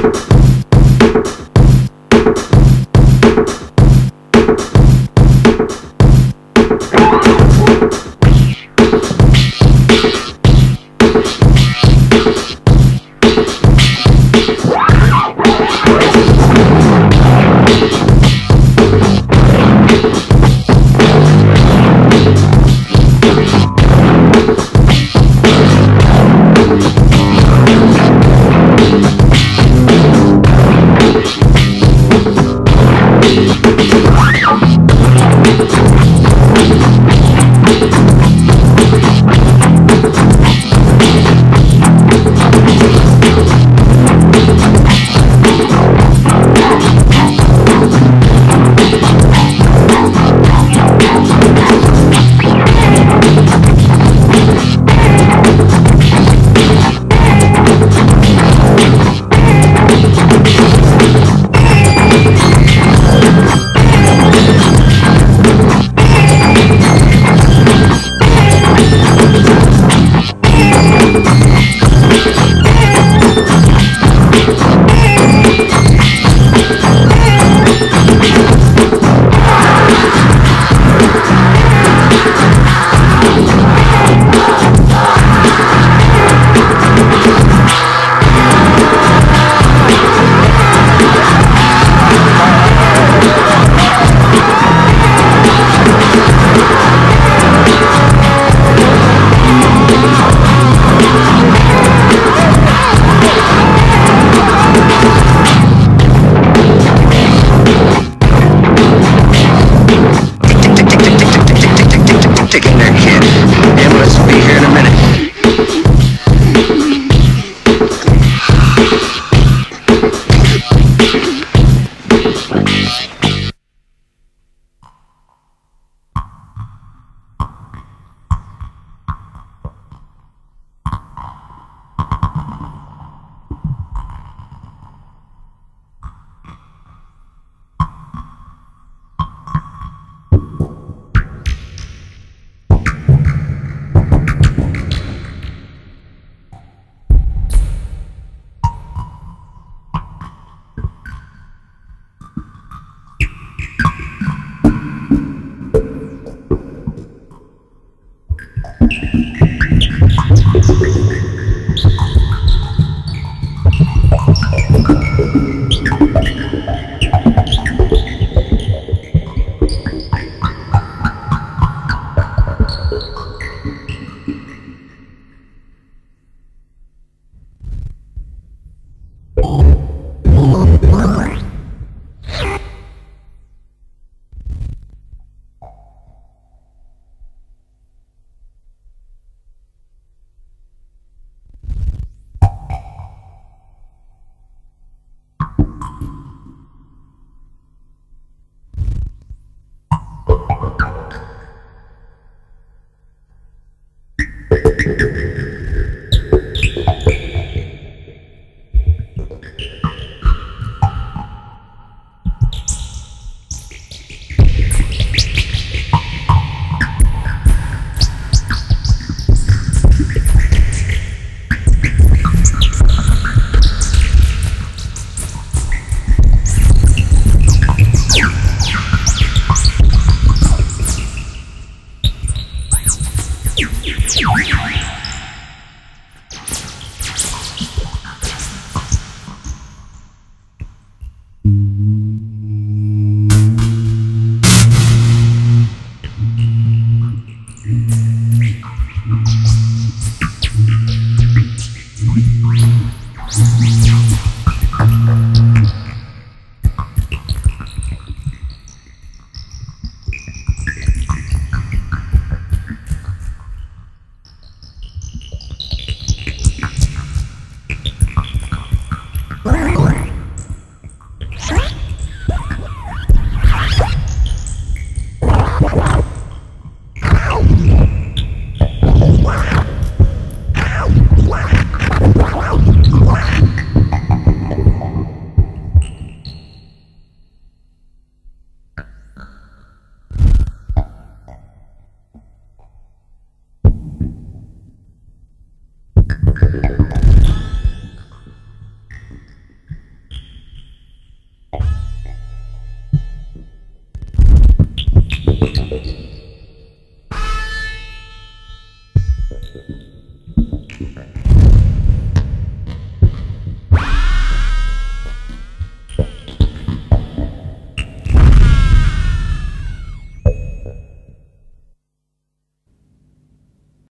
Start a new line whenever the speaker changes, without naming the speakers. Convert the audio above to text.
you
Oh, my God.